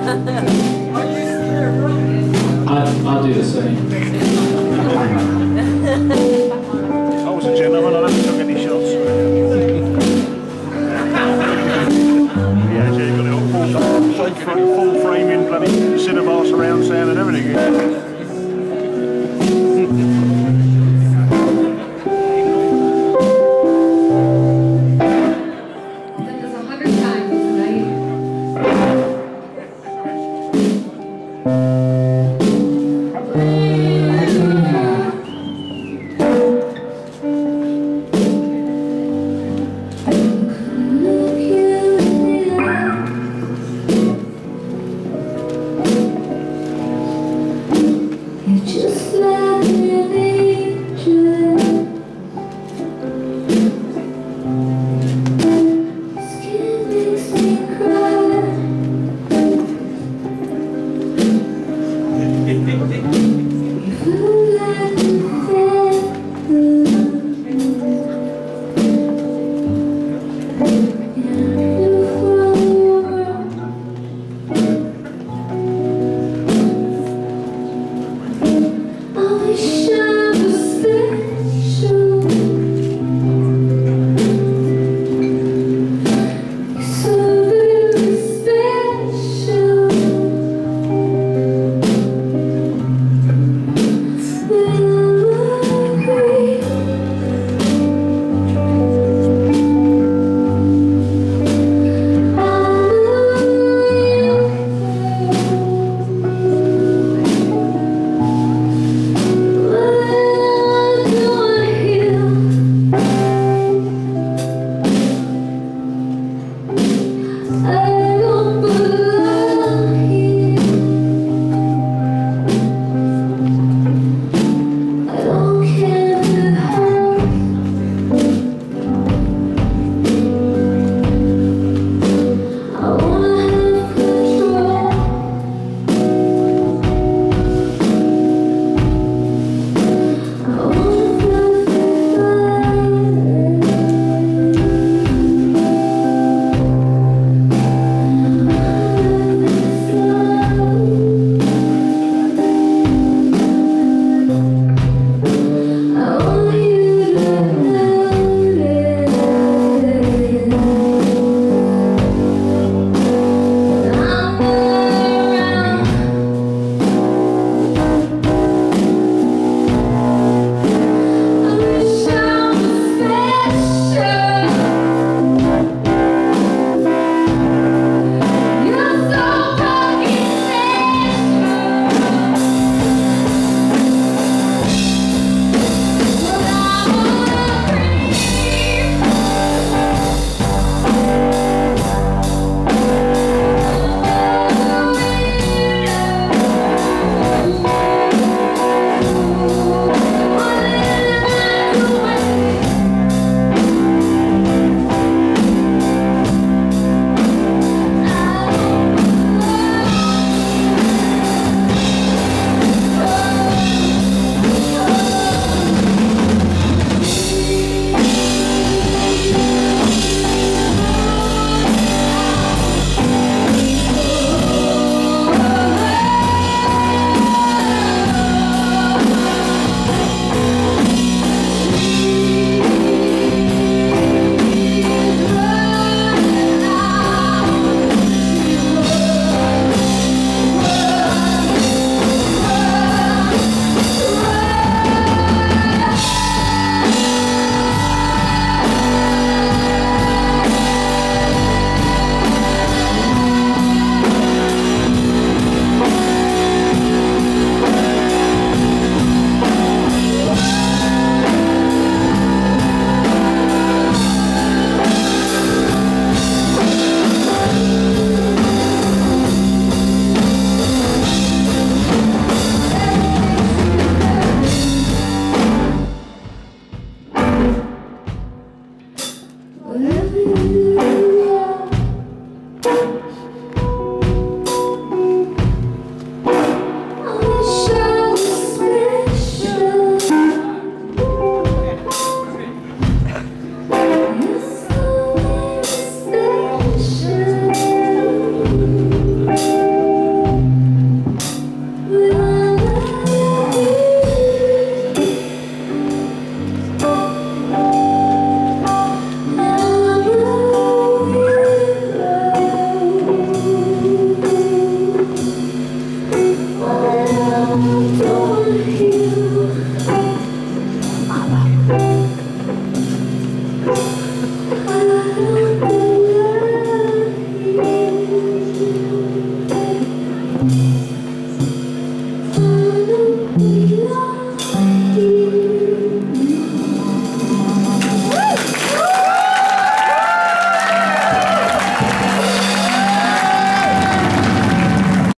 I, I do the same. I was a gentleman, I never took any shots. yeah, so got it all full, frame, in bloody cinema surround sound and everything. Just let